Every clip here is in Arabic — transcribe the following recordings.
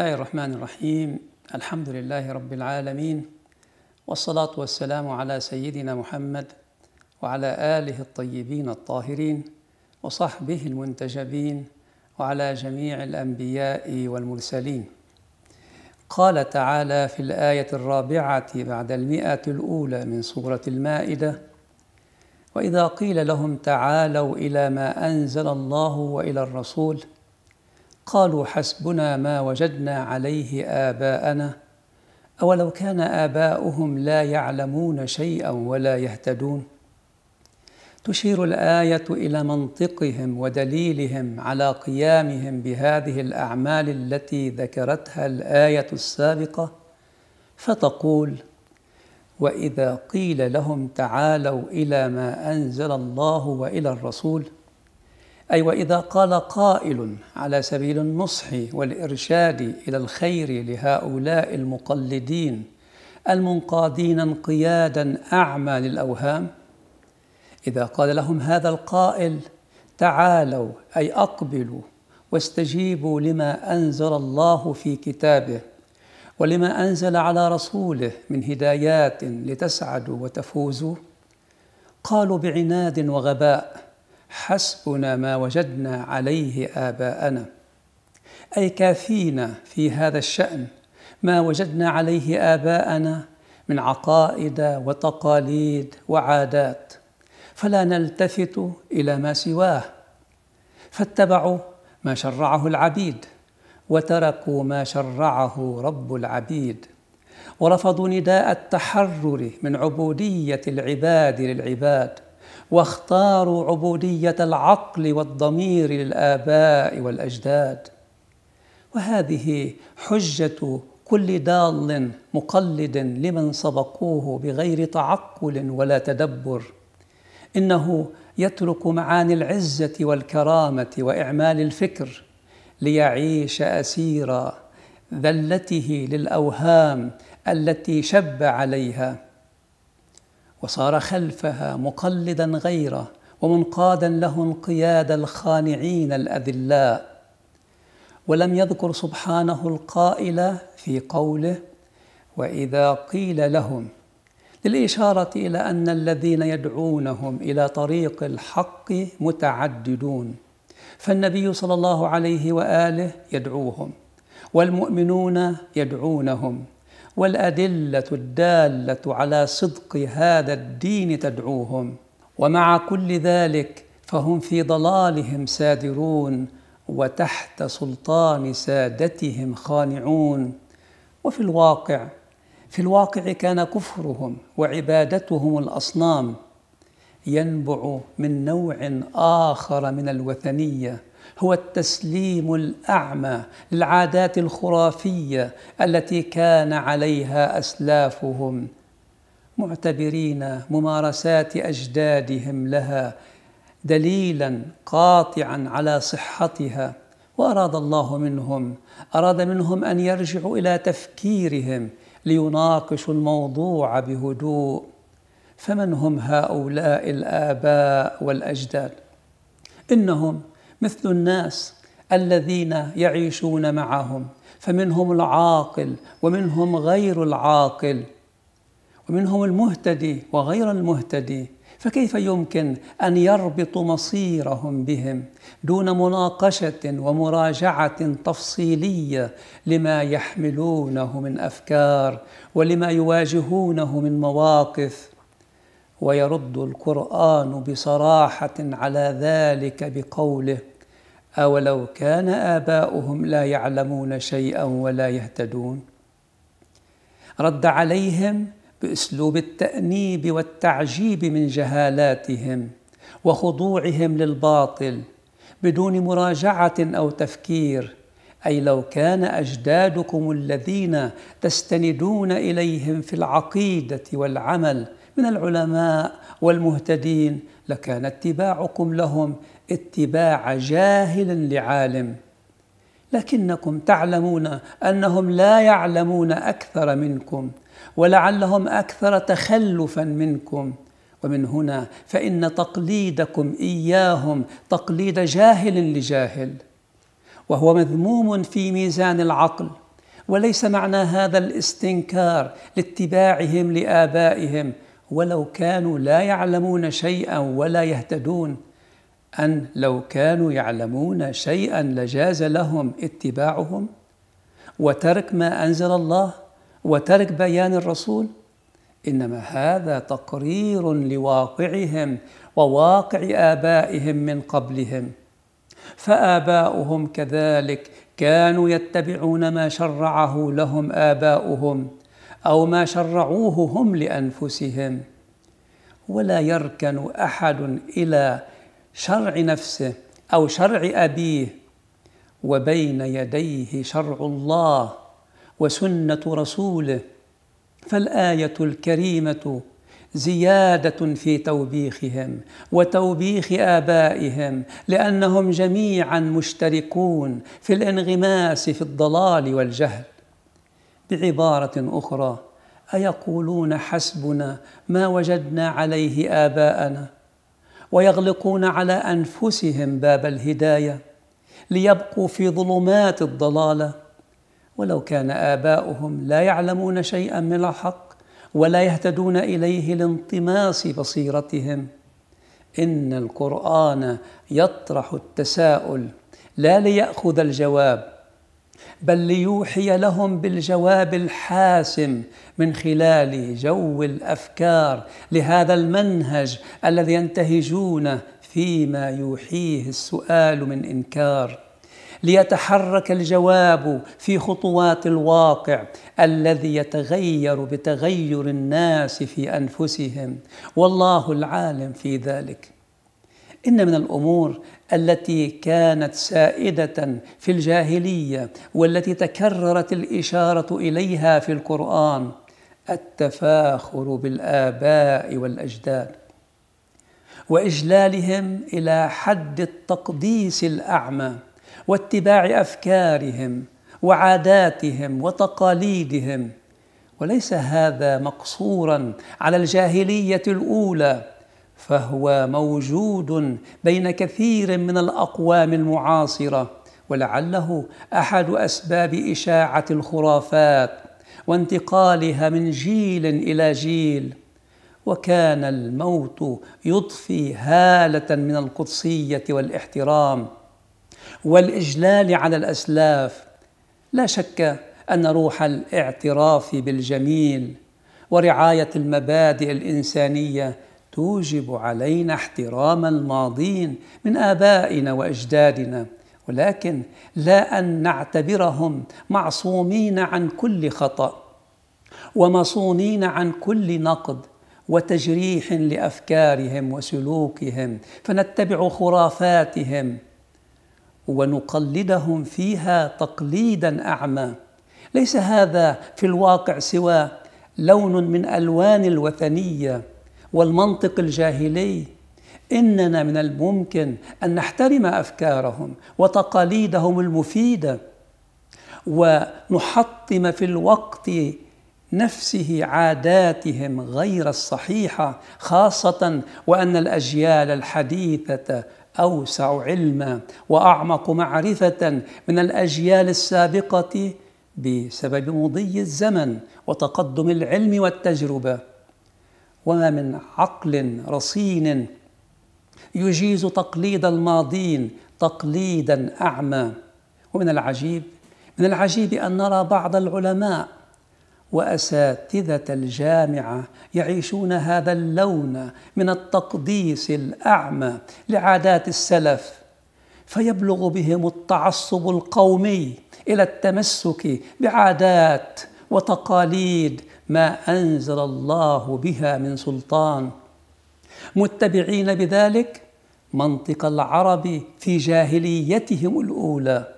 الله الرحمن الرحيم الحمد لله رب العالمين والصلاة والسلام على سيدنا محمد وعلى آله الطيبين الطاهرين وصحبه المنتجبين وعلى جميع الأنبياء والمرسلين قال تعالى في الآية الرابعة بعد المئة الأولى من سورة المائدة وإذا قيل لهم تعالوا إلى ما أنزل الله وإلى الرسول قالوا حسبنا ما وجدنا عليه آباءنا. أولو كان آباؤهم لا يعلمون شيئا ولا يهتدون. تشير الآية إلى منطقهم ودليلهم على قيامهم بهذه الأعمال التي ذكرتها الآية السابقة فتقول وإذا قيل لهم تعالوا إلى ما أنزل الله وإلى الرسول أي وإذا قال قائل على سبيل النصح والإرشاد إلى الخير لهؤلاء المقلدين المنقادين انقيادا أعمى للأوهام إذا قال لهم هذا القائل تعالوا أي أقبلوا واستجيبوا لما أنزل الله في كتابه ولما أنزل على رسوله من هدايات لتسعدوا وتفوزوا قالوا بعناد وغباء حسبنا ما وجدنا عليه آباءنا. أي كافينا في هذا الشأن ما وجدنا عليه آباءنا من عقائد وتقاليد وعادات. فلا نلتفت إلى ما سواه. فاتبعوا ما شرعه العبيد وتركوا ما شرعه رب العبيد. ورفضوا نداء التحرر من عبودية العباد للعباد. واختاروا عبودية العقل والضمير للآباء والأجداد. وهذه حجة كل ضال مقلد لمن سبقوه بغير تعقل ولا تدبر. إنه يترك معاني العزة والكرامة وإعمال الفكر ليعيش اسير ذلته للأوهام التي شب عليها. وصار خلفها مقلدا غيره ومنقادا له انقياد الخانعين الأذلاء. ولم يذكر سبحانه القائل في قوله وإذا قيل لهم للإشارة إلى أن الذين يدعونهم إلى طريق الحق متعددون. فالنبي صلى الله عليه وآله يدعوهم والمؤمنون يدعونهم. والأدلة الدالة على صدق هذا الدين تدعوهم. ومع كل ذلك فهم في ضلالهم سادرون وتحت سلطان سادتهم خانعون. وفي الواقع في الواقع كان كفرهم وعبادتهم الأصنام ينبع من نوع آخر من الوثنية. هو التسليم الأعمى للعادات الخرافية التي كان عليها أسلافهم. معتبرين ممارسات أجدادهم لها دليلا قاطعا على صحتها وأراد الله منهم أراد منهم أن يرجعوا إلى تفكيرهم ليناقشوا الموضوع بهدوء. فمن هم هؤلاء الآباء والأجداد؟ إنهم مثل الناس الذين يعيشون معهم فمنهم العاقل ومنهم غير العاقل ومنهم المهتدي وغير المهتدي فكيف يمكن أن يربطوا مصيرهم بهم دون مناقشة ومراجعة تفصيلية لما يحملونه من أفكار ولما يواجهونه من مواقف؟ ويرد القرآن بصراحة على ذلك بقوله أولو كان آباؤهم لا يعلمون شيئا ولا يهتدون. رد عليهم بأسلوب التأنيب والتعجيب من جهالاتهم وخضوعهم للباطل بدون مراجعة أو تفكير أي لو كان أجدادكم الذين تستندون إليهم في العقيدة والعمل من العلماء والمهتدين لكان اتباعكم لهم اتباع جاهل لعالم. لكنكم تعلمون أنهم لا يعلمون أكثر منكم ولعلهم أكثر تخلفا منكم. ومن هنا فإن تقليدكم إياهم تقليد جاهل لجاهل. وهو مذموم في ميزان العقل وليس معنى هذا الاستنكار لاتباعهم لآبائهم. ولو كانوا لا يعلمون شيئا ولا يهتدون أن لو كانوا يعلمون شيئا لجاز لهم اتباعهم وترك ما أنزل الله وترك بيان الرسول إنما هذا تقرير لواقعهم وواقع آبائهم من قبلهم. فآباؤهم كذلك كانوا يتبعون ما شرعه لهم آباؤهم أو ما شرعوه هم لأنفسهم. ولا يركن أحد إلى شرع نفسه أو شرع أبيه وبين يديه شرع الله وسنة رسوله فالآية الكريمة زيادة في توبيخهم وتوبيخ آبائهم لأنهم جميعا مشتركون في الانغماس في الضلال والجهل. بعبارة أخرى أيقولون حسبنا ما وجدنا عليه آباءنا؟ ويغلقون على أنفسهم باب الهداية ليبقوا في ظلمات الضلالة. ولو كان آباؤهم لا يعلمون شيئا من الحق ولا يهتدون إليه لانطماس بصيرتهم. إن القرآن يطرح التساؤل لا ليأخذ الجواب بل ليوحي لهم بالجواب الحاسم من خلال جو الأفكار لهذا المنهج الذي ينتهجونه فيما يوحيه السؤال من إنكار. ليتحرك الجواب في خطوات الواقع الذي يتغير بتغير الناس في أنفسهم. والله العالم في ذلك. إن من الأمور التي كانت سائدة في الجاهلية والتي تكررت الإشارة إليها في القرآن التفاخر بالآباء والأجداد وإجلالهم إلى حد التقديس الأعمى واتباع أفكارهم وعاداتهم وتقاليدهم. وليس هذا مقصورا على الجاهلية الأولى فهو موجود بين كثير من الأقوام المعاصرة ولعله أحد أسباب إشاعة الخرافات وانتقالها من جيل إلى جيل. وكان الموت يضفي هالة من القدسية والاحترام والإجلال على الأسلاف. لا شك أن روح الاعتراف بالجميل ورعاية المبادئ الإنسانية توجب علينا احترام الماضين من آبائنا وأجدادنا ولكن لا أن نعتبرهم معصومين عن كل خطأ ومصونين عن كل نقد وتجريح لأفكارهم وسلوكهم فنتبع خرافاتهم ونقلدهم فيها تقليدا أعمى. ليس هذا في الواقع سوى لون من ألوان الوثنية. والمنطق الجاهلي. إننا من الممكن أن نحترم أفكارهم وتقاليدهم المفيدة ونحطم في الوقت نفسه عاداتهم غير الصحيحة خاصة وأن الأجيال الحديثة أوسع علما وأعمق معرفة من الأجيال السابقة بسبب مضي الزمن وتقدم العلم والتجربة. وما من عقل رصين يجيز تقليد الماضين تقليدا أعمى. ومن العجيب من العجيب أن نرى بعض العلماء وأساتذة الجامعة يعيشون هذا اللون من التقديس الأعمى لعادات السلف فيبلغ بهم التعصب القومي إلى التمسك بعادات وتقاليد ما أنزل الله بها من سلطان. متبعين بذلك منطق العرب في جاهليتهم الأولى.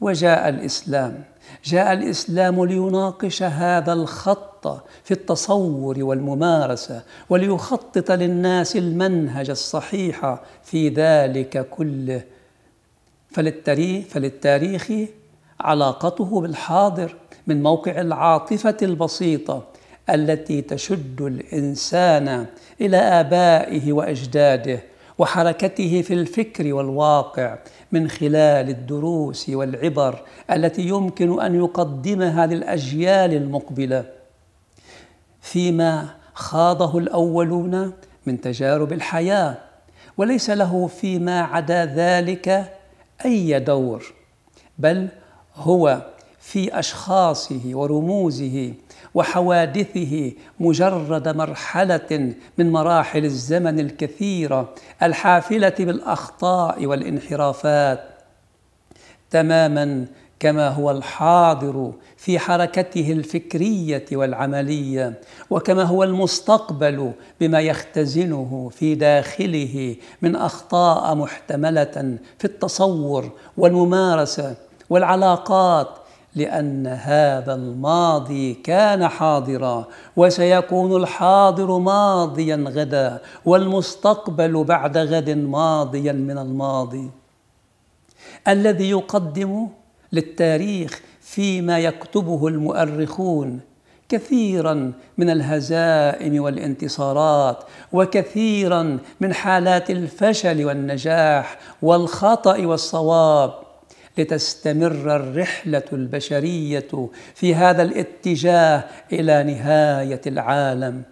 وجاء الإسلام. جاء الإسلام ليناقش هذا الخط في التصور والممارسة وليخطط للناس المنهج الصحيح في ذلك كله. فللتاريخ, فللتاريخ علاقته بالحاضر. من موقع العاطفة البسيطة التي تشد الإنسان إلى آبائه وأجداده وحركته في الفكر والواقع من خلال الدروس والعبر التي يمكن أن يقدمها للأجيال المقبلة. فيما خاضه الأولون من تجارب الحياة وليس له فيما عدا ذلك أي دور بل هو في أشخاصه ورموزه وحوادثه مجرد مرحلة من مراحل الزمن الكثيرة الحافلة بالأخطاء والانحرافات تماما كما هو الحاضر في حركته الفكرية والعملية وكما هو المستقبل بما يختزنه في داخله من أخطاء محتملة في التصور والممارسة والعلاقات لأن هذا الماضي كان حاضرا وسيكون الحاضر ماضيا غدا والمستقبل بعد غد ماضيا من الماضي. الذي يقدم للتاريخ فيما يكتبه المؤرخون كثيرا من الهزائم والانتصارات وكثيرا من حالات الفشل والنجاح والخطأ والصواب. لتستمر الرحلة البشرية في هذا الاتجاه إلى نهاية العالم.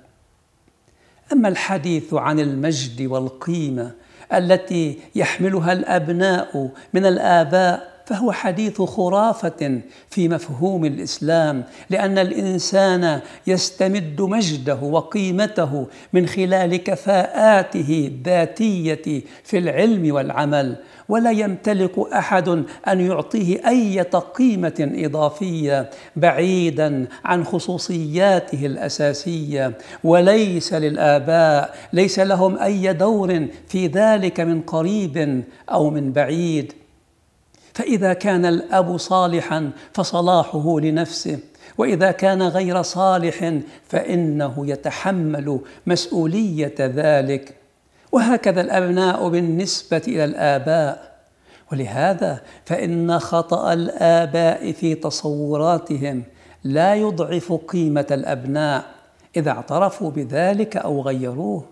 أما الحديث عن المجد والقيمة التي يحملها الأبناء من الآباء فهو حديث خرافة في مفهوم الإسلام لأن الإنسان يستمد مجده وقيمته من خلال كفاءاته الذاتية في العلم والعمل ولا يمتلك أحد أن يعطيه أي قيمه إضافية بعيدا عن خصوصياته الأساسية. وليس للآباء ليس لهم أي دور في ذلك من قريب أو من بعيد. فإذا كان الأب صالحا فصلاحه لنفسه وإذا كان غير صالح فإنه يتحمل مسؤولية ذلك. وهكذا الأبناء بالنسبة إلى الآباء. ولهذا فإن خطأ الآباء في تصوراتهم لا يضعف قيمة الأبناء إذا اعترفوا بذلك أو غيروه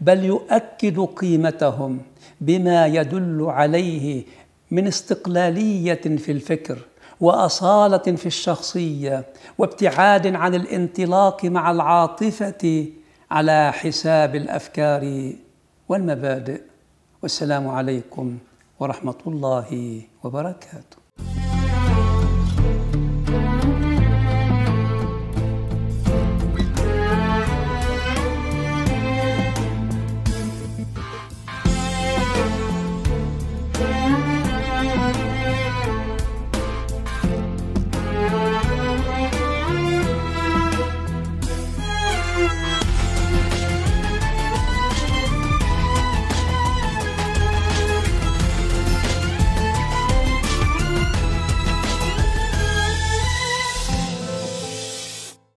بل يؤكد قيمتهم بما يدل عليه من استقلالية في الفكر وأصالة في الشخصية وابتعاد عن الانطلاق مع العاطفة على حساب الأفكار والمبادئ. والسلام عليكم ورحمة الله وبركاته.